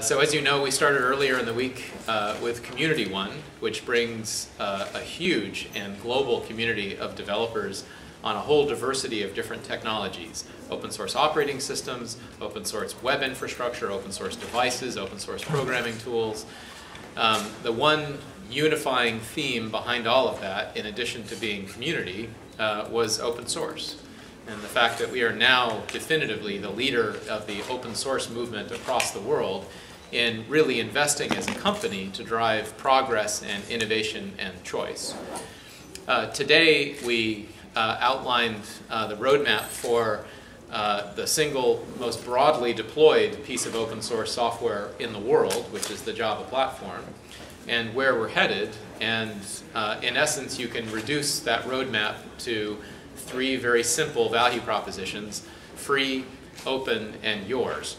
So as you know, we started earlier in the week uh, with Community One, which brings uh, a huge and global community of developers on a whole diversity of different technologies. Open source operating systems, open source web infrastructure, open source devices, open source programming tools. Um, the one unifying theme behind all of that, in addition to being community, uh, was open source. And the fact that we are now definitively the leader of the open source movement across the world in really investing as a company to drive progress and innovation and choice. Uh, today we uh, outlined uh, the roadmap for uh, the single most broadly deployed piece of open source software in the world, which is the Java platform, and where we're headed. And uh, in essence, you can reduce that roadmap to three very simple value propositions, free, open, and yours.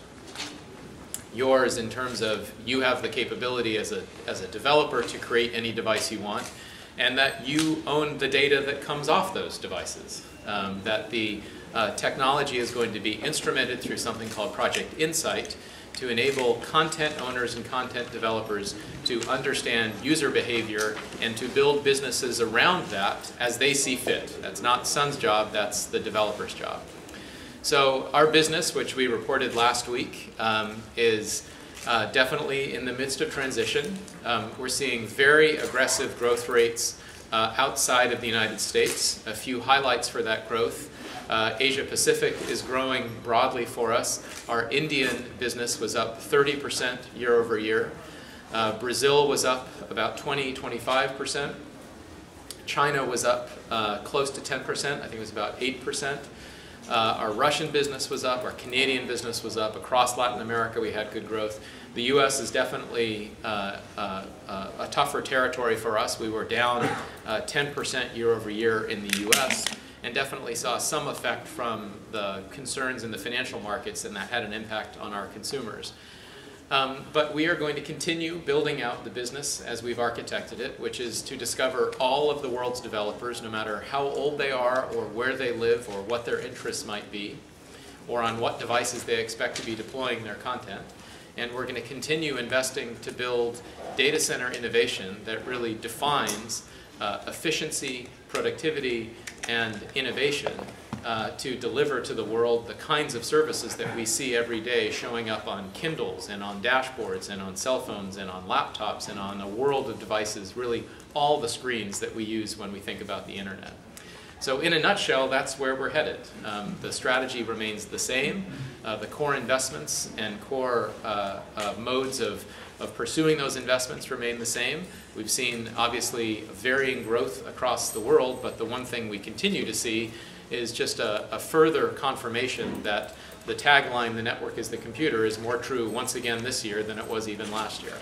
Yours in terms of you have the capability as a, as a developer to create any device you want, and that you own the data that comes off those devices. Um, that the uh, technology is going to be instrumented through something called Project Insight to enable content owners and content developers to understand user behavior and to build businesses around that as they see fit. That's not Sun's job, that's the developer's job. So our business, which we reported last week, um, is uh, definitely in the midst of transition. Um, we're seeing very aggressive growth rates uh, outside of the United States. A few highlights for that growth. Uh, Asia Pacific is growing broadly for us. Our Indian business was up 30% year over year. Uh, Brazil was up about 20, 25%. China was up uh, close to 10%. I think it was about 8%. Uh, our Russian business was up, our Canadian business was up. Across Latin America, we had good growth. The U.S. is definitely uh, uh, uh, a tougher territory for us. We were down 10% uh, year over year in the U.S. and definitely saw some effect from the concerns in the financial markets, and that had an impact on our consumers. Um, but we are going to continue building out the business as we've architected it, which is to discover all of the world's developers, no matter how old they are or where they live or what their interests might be, or on what devices they expect to be deploying their content. And we're going to continue investing to build data center innovation that really defines uh, efficiency, productivity, and innovation uh, to deliver to the world the kinds of services that we see every day showing up on Kindles and on dashboards and on cell phones and on laptops and on a world of devices, really all the screens that we use when we think about the internet. So in a nutshell, that's where we're headed. Um, the strategy remains the same. Uh, the core investments and core uh, uh, modes of, of pursuing those investments remain the same. We've seen, obviously, varying growth across the world, but the one thing we continue to see is just a, a further confirmation that the tagline, the network is the computer, is more true once again this year than it was even last year.